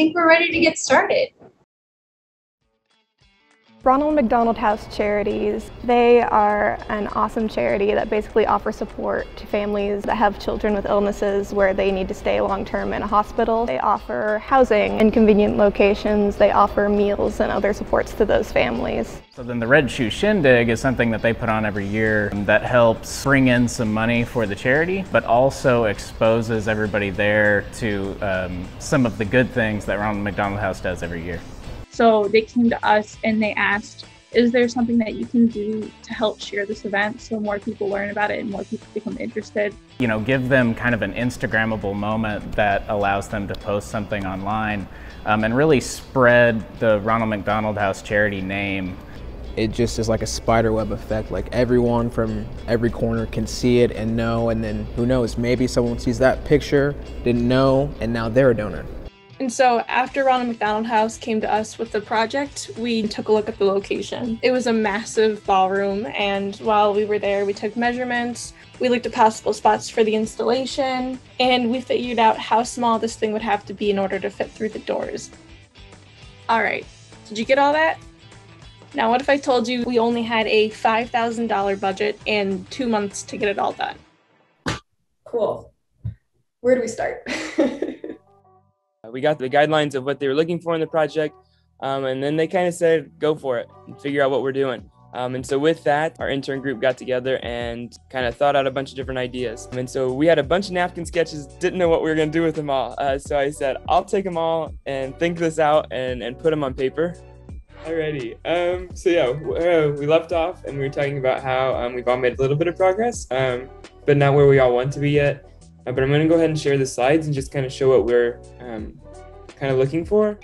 think we're ready to get started. Ronald McDonald House Charities, they are an awesome charity that basically offers support to families that have children with illnesses where they need to stay long term in a hospital. They offer housing in convenient locations, they offer meals and other supports to those families. So then the Red Shoe Shindig is something that they put on every year that helps bring in some money for the charity, but also exposes everybody there to um, some of the good things that Ronald McDonald House does every year. So they came to us and they asked, is there something that you can do to help share this event so more people learn about it and more people become interested? You know, give them kind of an Instagrammable moment that allows them to post something online um, and really spread the Ronald McDonald House charity name. It just is like a spiderweb effect. Like everyone from every corner can see it and know, and then who knows, maybe someone sees that picture, didn't know, and now they're a donor. And so after Ronald McDonald House came to us with the project, we took a look at the location. It was a massive ballroom, and while we were there, we took measurements, we looked at possible spots for the installation, and we figured out how small this thing would have to be in order to fit through the doors. All right, did you get all that? Now, what if I told you we only had a $5,000 budget and two months to get it all done? Cool. Where do we start? we got the guidelines of what they were looking for in the project, um, and then they kind of said, go for it and figure out what we're doing. Um, and so with that, our intern group got together and kind of thought out a bunch of different ideas. And so we had a bunch of napkin sketches, didn't know what we were going to do with them all. Uh, so I said, I'll take them all and think this out and, and put them on paper. Alrighty. Um, so yeah, uh, we left off and we were talking about how um, we've all made a little bit of progress, um, but not where we all want to be yet. Uh, but I'm going to go ahead and share the slides and just kind of show what we're um, kind of looking for.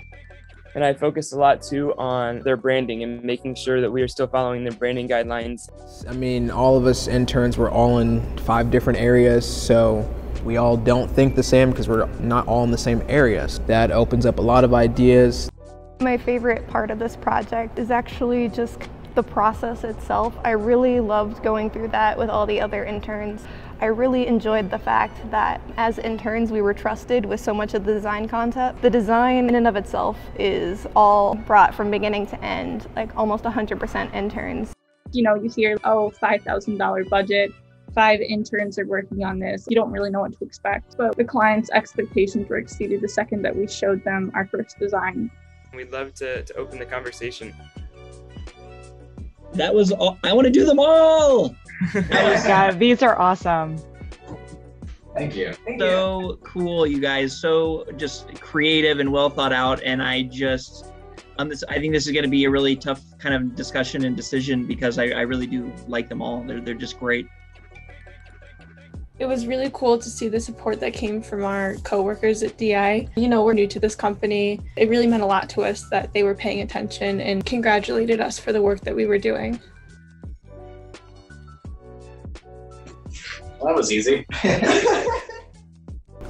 And I focused a lot too on their branding and making sure that we are still following their branding guidelines. I mean, all of us interns were all in five different areas, so we all don't think the same because we're not all in the same areas. That opens up a lot of ideas. My favorite part of this project is actually just the process itself. I really loved going through that with all the other interns. I really enjoyed the fact that as interns we were trusted with so much of the design concept. The design in and of itself is all brought from beginning to end, like almost 100% interns. You know, you hear, oh, $5,000 budget, five interns are working on this. You don't really know what to expect, but the client's expectations were exceeded the second that we showed them our first design. We'd love to, to open the conversation. That was all. I want to do them all. God, these are awesome. Thank you. Thank so you. cool, you guys. So just creative and well thought out. And I just, on this, I think this is going to be a really tough kind of discussion and decision because I, I really do like them all. They're they're just great. It was really cool to see the support that came from our coworkers at DI. You know, we're new to this company. It really meant a lot to us that they were paying attention and congratulated us for the work that we were doing. Well, that was easy.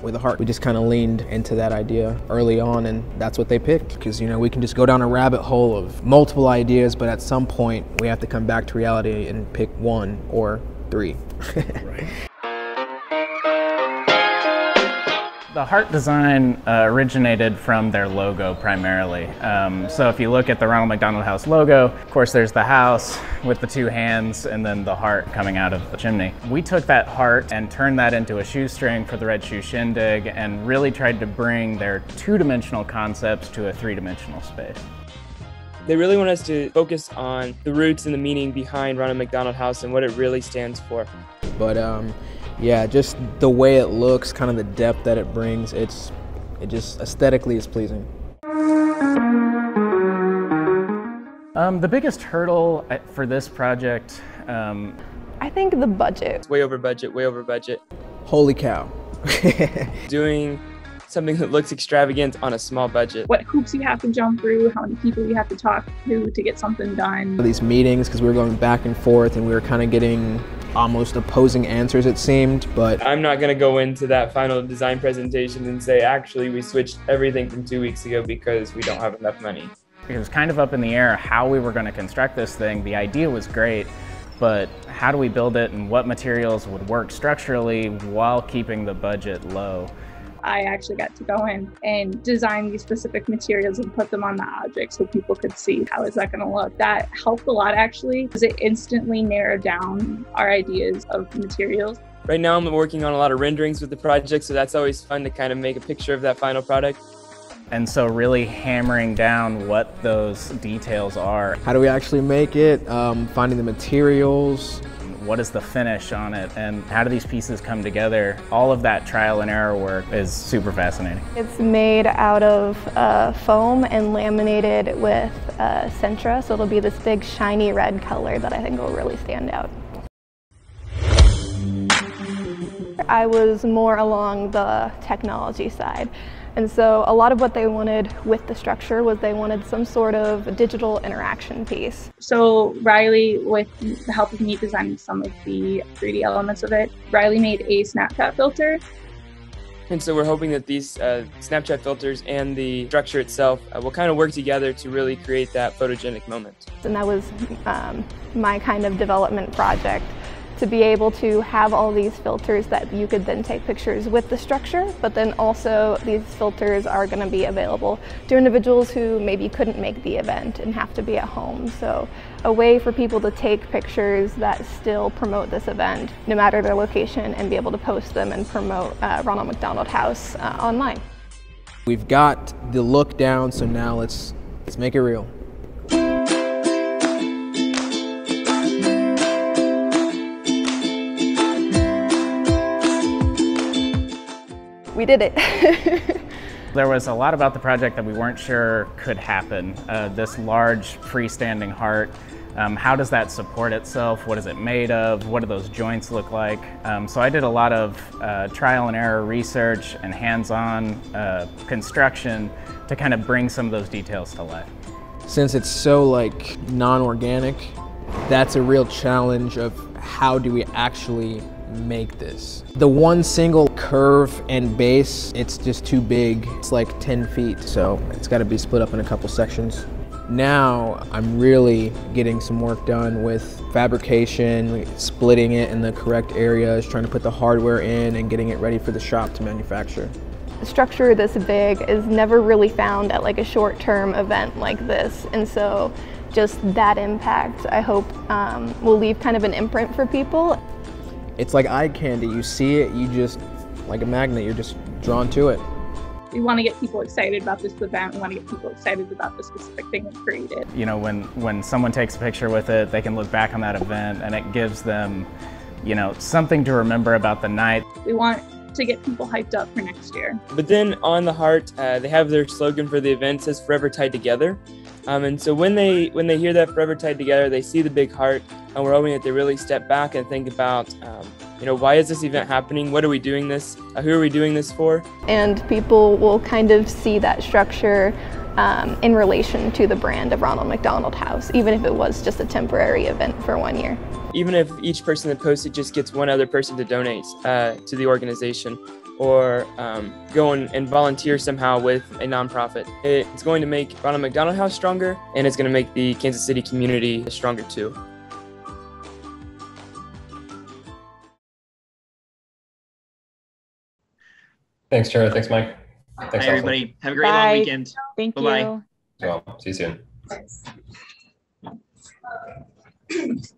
With a heart, we just kind of leaned into that idea early on, and that's what they picked. Because, you know, we can just go down a rabbit hole of multiple ideas, but at some point, we have to come back to reality and pick one or three. right. The heart design uh, originated from their logo primarily. Um, so if you look at the Ronald McDonald House logo, of course there's the house with the two hands and then the heart coming out of the chimney. We took that heart and turned that into a shoestring for the Red Shoe Shindig and really tried to bring their two-dimensional concepts to a three-dimensional space. They really want us to focus on the roots and the meaning behind Ronald McDonald House and what it really stands for. But um, yeah, just the way it looks, kind of the depth that it brings, it's it just aesthetically is pleasing. Um, the biggest hurdle uh, for this project, um, I think the budget. It's way over budget, way over budget. Holy cow. Doing something that looks extravagant on a small budget. What hoops you have to jump through, how many people you have to talk to to get something done. These meetings, because we were going back and forth and we were kind of getting almost opposing answers it seemed, but I'm not going to go into that final design presentation and say actually we switched everything from two weeks ago because we don't have enough money. It was kind of up in the air how we were going to construct this thing. The idea was great, but how do we build it and what materials would work structurally while keeping the budget low? I actually got to go in and design these specific materials and put them on the object so people could see how is that going to look. That helped a lot actually because it instantly narrowed down our ideas of materials. Right now, I'm working on a lot of renderings with the project, so that's always fun to kind of make a picture of that final product. And so really hammering down what those details are. How do we actually make it? Um, finding the materials. What is the finish on it? And how do these pieces come together? All of that trial and error work is super fascinating. It's made out of uh, foam and laminated with uh, Sintra, so it'll be this big shiny red color that I think will really stand out. I was more along the technology side. And so a lot of what they wanted with the structure was they wanted some sort of digital interaction piece. So Riley, with the help of me designing some of the 3D elements of it, Riley made a Snapchat filter. And so we're hoping that these uh, Snapchat filters and the structure itself uh, will kind of work together to really create that photogenic moment. And that was um, my kind of development project to be able to have all these filters that you could then take pictures with the structure, but then also these filters are going to be available to individuals who maybe couldn't make the event and have to be at home. So a way for people to take pictures that still promote this event, no matter their location, and be able to post them and promote uh, Ronald McDonald House uh, online. We've got the look down, so now let's let's make it real. We did it. there was a lot about the project that we weren't sure could happen. Uh, this large freestanding heart, um, how does that support itself? What is it made of? What do those joints look like? Um, so I did a lot of uh, trial and error research and hands-on uh, construction to kind of bring some of those details to life. Since it's so like non-organic, that's a real challenge of how do we actually make this. The one single curve and base, it's just too big. It's like 10 feet, so it's gotta be split up in a couple sections. Now I'm really getting some work done with fabrication, splitting it in the correct areas, trying to put the hardware in and getting it ready for the shop to manufacture. A structure this big is never really found at like a short-term event like this, and so just that impact, I hope, um, will leave kind of an imprint for people. It's like eye candy. You see it, you just, like a magnet, you're just drawn to it. We want to get people excited about this event. We want to get people excited about the specific thing we created. You know, when, when someone takes a picture with it, they can look back on that event and it gives them, you know, something to remember about the night. We want to get people hyped up for next year. But then on the heart, uh, they have their slogan for the event says "Forever Tied Together," um, and so when they when they hear that "Forever Tied Together," they see the big heart, and we're hoping that they really step back and think about, um, you know, why is this event happening? What are we doing this? Uh, who are we doing this for? And people will kind of see that structure um, in relation to the brand of Ronald McDonald House, even if it was just a temporary event for one year even if each person that posted just gets one other person to donate uh, to the organization or um, go and, and, volunteer somehow with a nonprofit, it's going to make Ronald McDonald House stronger and it's going to make the Kansas City community stronger too. Thanks, Tara. Thanks, Mike. Thanks, Hi, everybody. Have a great Bye. long weekend. Thank Bye-bye. you. Well, see you soon.